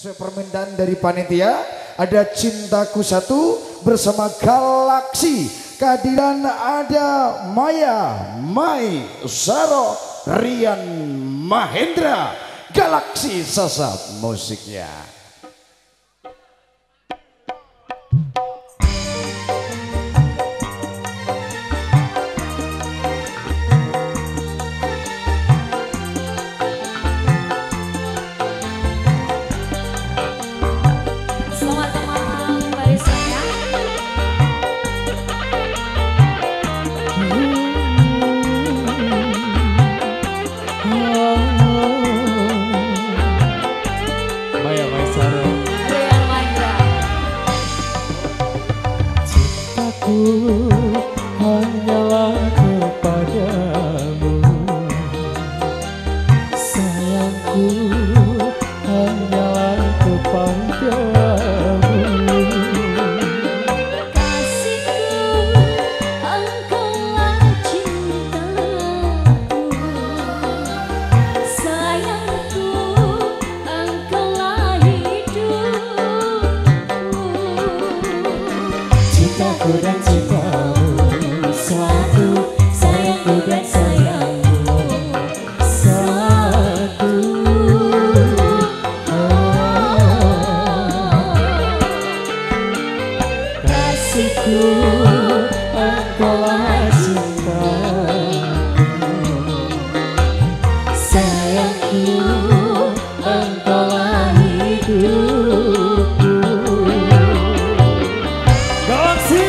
Sesuai permintaan dari panitia, ada Cintaku Satu bersama Galaksi. Kehadiran ada Maya, Mai, Zaro, Rian Mahendra. Galaksi Sasap musiknya. Hanyalah kepadamu Kasihku cintaku Sayangku Engkaulah hidupku Galaksi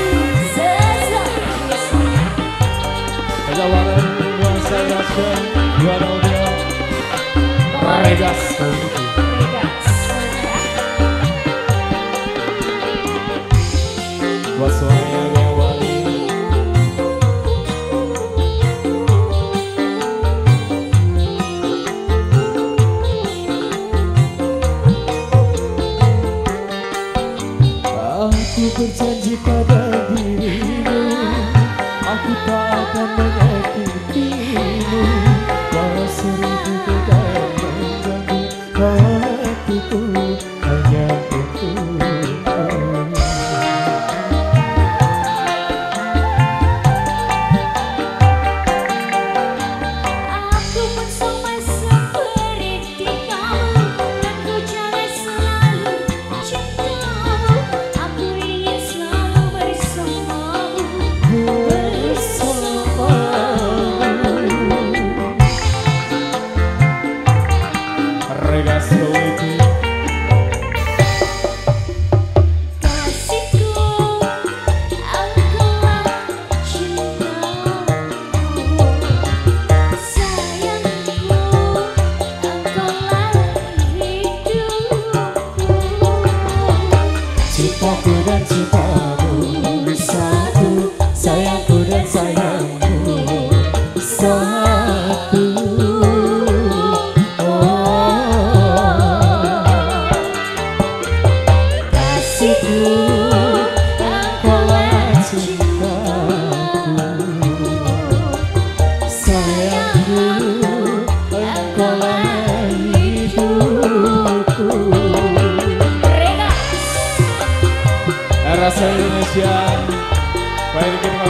berjanji pada dirimu Aku tak akan menyakitimu cintaku Sayangku, dan cintamu Satu Sayangku dan sayangmu Satu Indonesia. Baik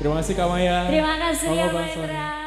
Terima kasih Kak Maya. Terima kasih Mama ya Maestra.